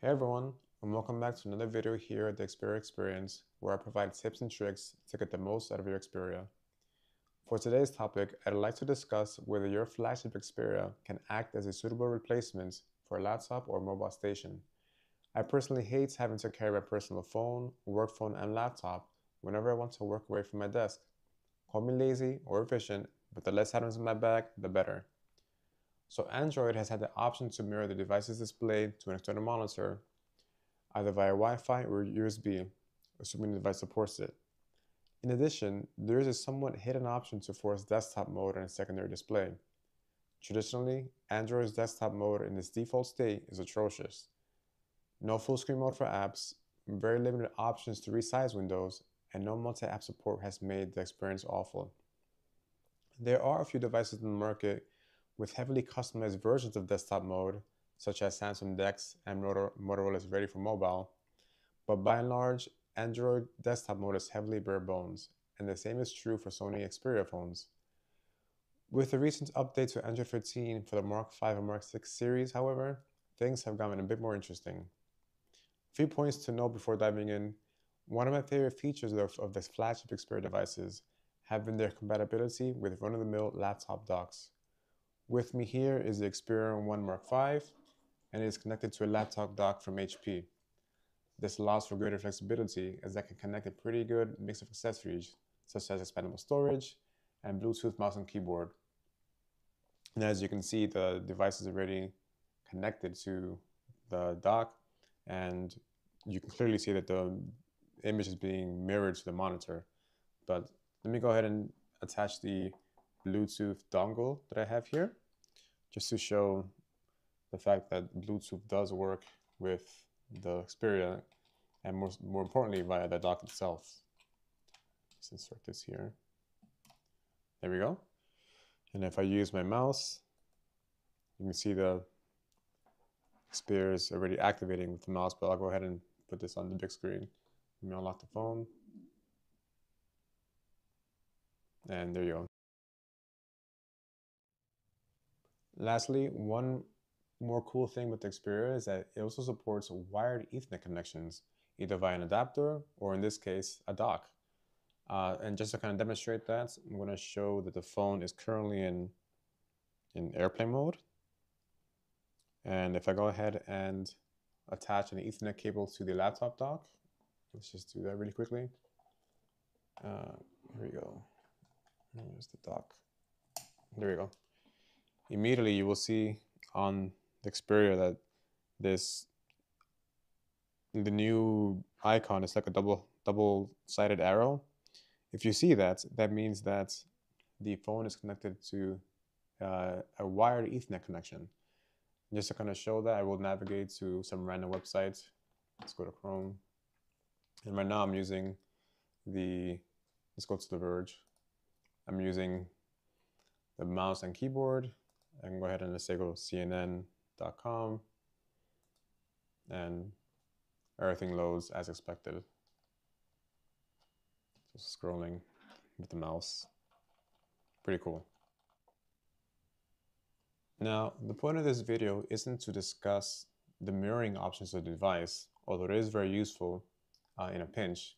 Hey everyone, and welcome back to another video here at the Xperia Experience, where I provide tips and tricks to get the most out of your Xperia. For today's topic, I'd like to discuss whether your flagship Xperia can act as a suitable replacement for a laptop or mobile station. I personally hate having to carry my personal phone, work phone, and laptop whenever I want to work away from my desk. Call me lazy or efficient, but the less items in my bag, the better. So Android has had the option to mirror the device's display to an external monitor, either via Wi-Fi or USB, assuming the device supports it. In addition, there is a somewhat hidden option to force desktop mode on a secondary display. Traditionally, Android's desktop mode in its default state is atrocious. No full screen mode for apps, very limited options to resize windows, and no multi-app support has made the experience awful. There are a few devices in the market with heavily customized versions of desktop mode, such as Samsung DeX and Motorola's Ready for Mobile. But by and large, Android desktop mode is heavily bare bones, and the same is true for Sony Xperia phones. With the recent update to Android 13 for the Mark V and Mark 6 series, however, things have gotten a bit more interesting. A few points to note before diving in. One of my favorite features of, of flagship Xperia devices have been their compatibility with run-of-the-mill laptop docks. With me here is the Xperia 1 Mark V, and it is connected to a laptop dock from HP. This allows for greater flexibility as I can connect a pretty good mix of accessories, such as expandable storage and Bluetooth mouse and keyboard. And as you can see, the device is already connected to the dock, and you can clearly see that the image is being mirrored to the monitor. But let me go ahead and attach the Bluetooth dongle that I have here, just to show the fact that Bluetooth does work with the Xperia and more, more importantly via the dock itself. Let's insert this here. There we go. And if I use my mouse, you can see the Xperia is already activating with the mouse, but I'll go ahead and put this on the big screen. Let me unlock the phone. And there you go. Lastly, one more cool thing with the Xperia is that it also supports wired Ethernet connections, either via an adapter or in this case, a dock. Uh, and just to kind of demonstrate that, I'm going to show that the phone is currently in, in airplane mode. And if I go ahead and attach an Ethernet cable to the laptop dock, let's just do that really quickly. Uh, here we go. Here's the dock. There we go immediately you will see on the Xperia that this the new icon is like a double double sided arrow. If you see that, that means that the phone is connected to uh, a wired Ethernet connection. Just to kind of show that, I will navigate to some random website. Let's go to Chrome. And right now I'm using the, let's go to The Verge. I'm using the mouse and keyboard I can go ahead and let's say go to cnn.com and everything loads as expected. Just scrolling with the mouse. Pretty cool. Now, the point of this video isn't to discuss the mirroring options of the device, although it is very useful uh, in a pinch,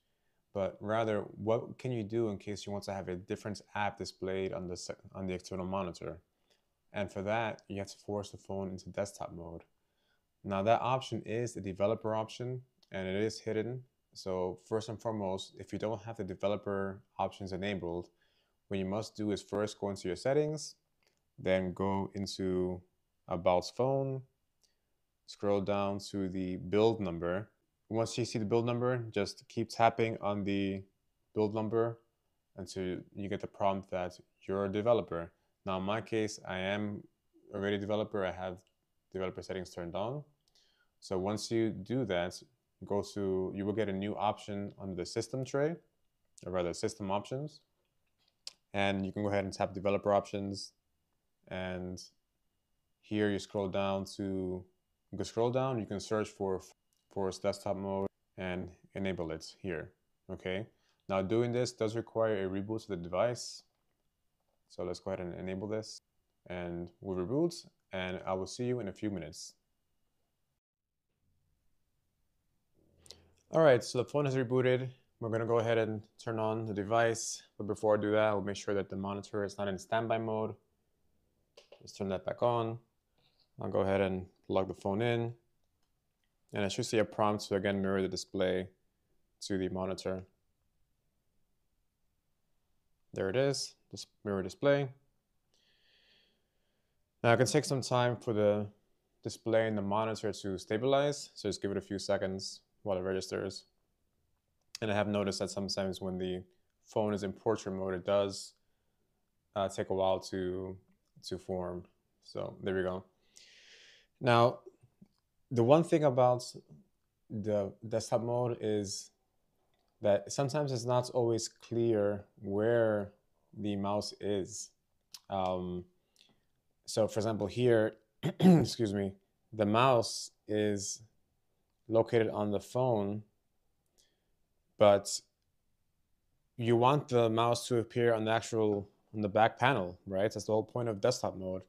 but rather what can you do in case you want to have a different app displayed on the, on the external monitor. And for that, you have to force the phone into desktop mode. Now that option is the developer option and it is hidden. So first and foremost, if you don't have the developer options enabled, what you must do is first go into your settings, then go into about phone, scroll down to the build number. Once you see the build number, just keep tapping on the build number until you get the prompt that you're a developer. Now in my case, I am already a developer. I have developer settings turned on. So once you do that, go to, you will get a new option under the system tray, or rather system options. And you can go ahead and tap developer options. And here you scroll down to, you can scroll down, you can search for Force desktop mode and enable it here, okay? Now doing this does require a reboot to the device. So let's go ahead and enable this and we'll reboot and I will see you in a few minutes. All right, so the phone has rebooted. We're gonna go ahead and turn on the device. But before I do that, I'll make sure that the monitor is not in standby mode. Let's turn that back on. I'll go ahead and plug the phone in. And I should see a prompt to again mirror the display to the monitor. There it is, this mirror display. Now it can take some time for the display and the monitor to stabilize, so just give it a few seconds while it registers. And I have noticed that sometimes when the phone is in portrait mode, it does uh, take a while to to form. So there we go. Now, the one thing about the desktop mode is that sometimes it's not always clear where the mouse is. Um, so for example, here, excuse me, the mouse is located on the phone, but you want the mouse to appear on the actual on the back panel, right? That's the whole point of desktop mode.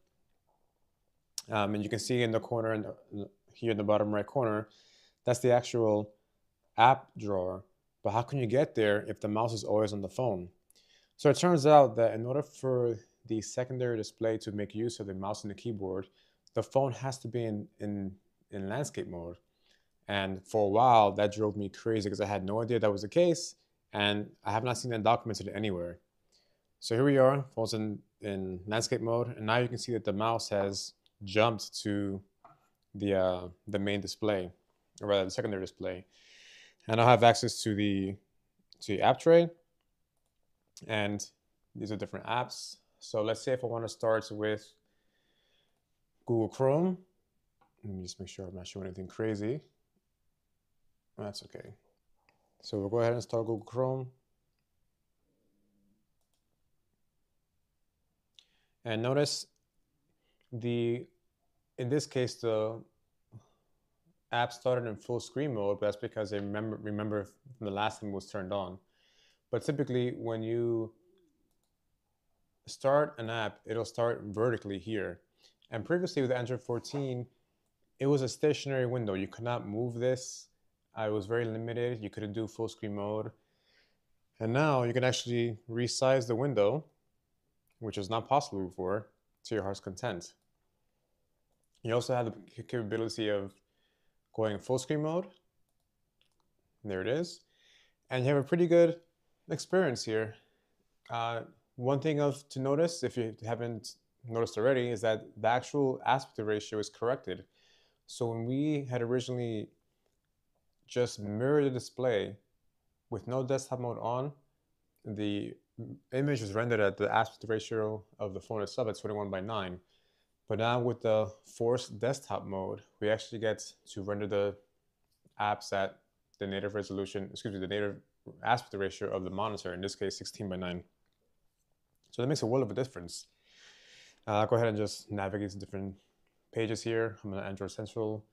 Um, and you can see in the corner in the, here in the bottom right corner, that's the actual app drawer. But how can you get there if the mouse is always on the phone? So it turns out that in order for the secondary display to make use of the mouse and the keyboard, the phone has to be in, in, in landscape mode. And for a while, that drove me crazy because I had no idea that was the case, and I have not seen that documented anywhere. So here we are, phone's in, in landscape mode, and now you can see that the mouse has jumped to the, uh, the main display, or rather the secondary display. And I'll have access to the, to the app tray, and these are different apps. So let's say if I want to start with Google Chrome, let me just make sure I'm not showing anything crazy. That's okay. So we'll go ahead and start Google Chrome. And notice the, in this case, the app started in full screen mode, but that's because I remember, remember the last time it was turned on. But typically when you start an app, it'll start vertically here. And previously with Android 14, it was a stationary window. You could not move this. I was very limited. You couldn't do full screen mode. And now you can actually resize the window, which was not possible before, to your heart's content. You also have the capability of going full screen mode. There it is. And you have a pretty good experience here. Uh, one thing of to notice, if you haven't noticed already, is that the actual aspect ratio is corrected. So when we had originally just mirrored the display with no desktop mode on, the image was rendered at the aspect ratio of the phone itself at 21 by 9. But now with the forced desktop mode, we actually get to render the apps at the native resolution, excuse me, the native aspect ratio of the monitor, in this case 16 by 9. So that makes a world of a difference. Uh, I'll go ahead and just navigate to different pages here. I'm on the Android Central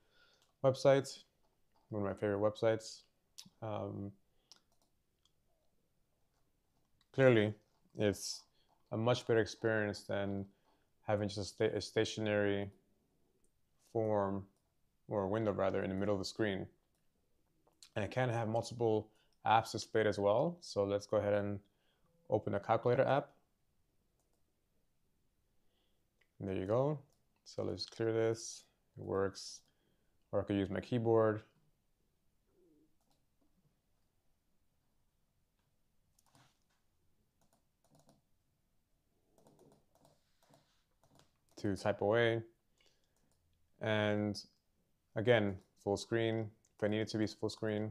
website, one of my favorite websites. Um, clearly, it's a much better experience than having just a, sta a stationary form or a window rather in the middle of the screen. And it can have multiple apps displayed as well. So let's go ahead and open the calculator app. And there you go. So let's clear this. It works. Or I could use my keyboard. to type away. And again, full screen. If I need it to be full screen,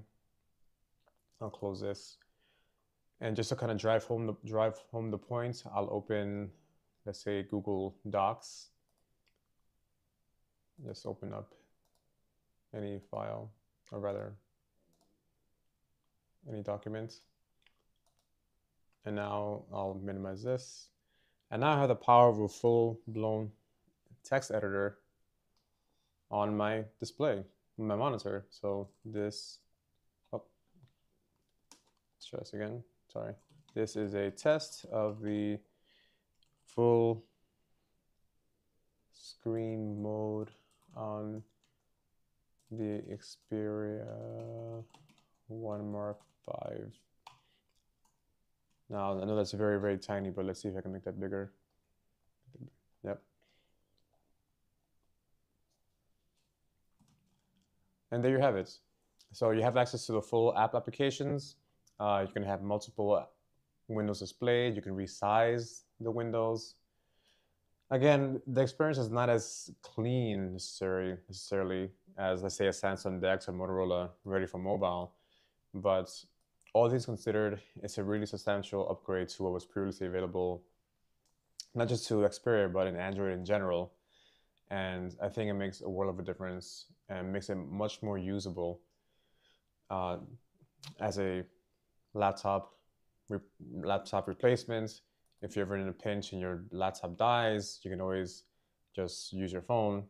I'll close this. And just to kind of drive home the drive home the point, I'll open let's say Google Docs. Just open up any file, or rather, any document. And now I'll minimize this. And now I have the power of a full-blown text editor on my display, my monitor. So this, try this again, sorry. This is a test of the full screen mode on the Xperia one mark five. Now I know that's very, very tiny, but let's see if I can make that bigger. Yep. And there you have it. So you have access to the full app applications. Uh, you can have multiple windows displayed. You can resize the windows. Again, the experience is not as clean necessarily, necessarily as let's say a Samsung DeX or Motorola ready for mobile, but all things considered, it's a really substantial upgrade to what was previously available, not just to Xperia, but in Android in general. And I think it makes a world of a difference and makes it much more usable uh, as a laptop re laptop replacement. If you're ever in a pinch and your laptop dies, you can always just use your phone.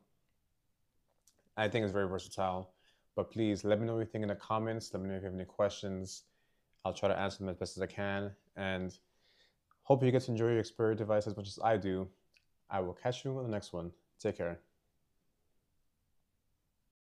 I think it's very versatile. But please let me know what you think in the comments. Let me know if you have any questions. I'll try to answer them as best as I can. And hope you get to enjoy your Xperia device as much as I do. I will catch you on the next one. Take care.